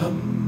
Hum.